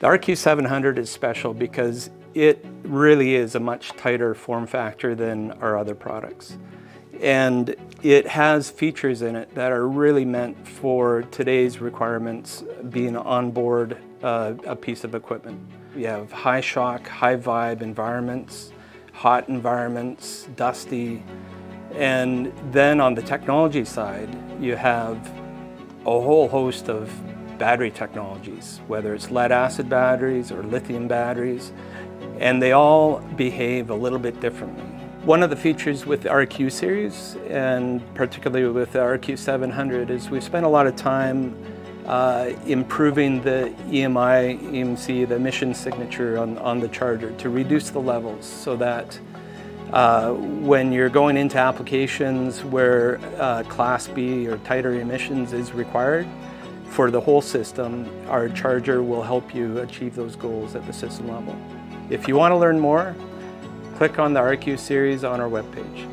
The RQ700 is special because it really is a much tighter form factor than our other products. And it has features in it that are really meant for today's requirements being on board uh, a piece of equipment. We have high shock, high vibe environments, hot environments, dusty, and then on the technology side, you have a whole host of battery technologies, whether it's lead acid batteries or lithium batteries, and they all behave a little bit differently. One of the features with the RQ series, and particularly with the RQ700, is we've spent a lot of time uh, improving the EMI, EMC, the emission signature on, on the charger to reduce the levels so that uh, when you're going into applications where uh, Class B or tighter emissions is required, for the whole system, our charger will help you achieve those goals at the system level. If you want to learn more, click on the RQ series on our webpage.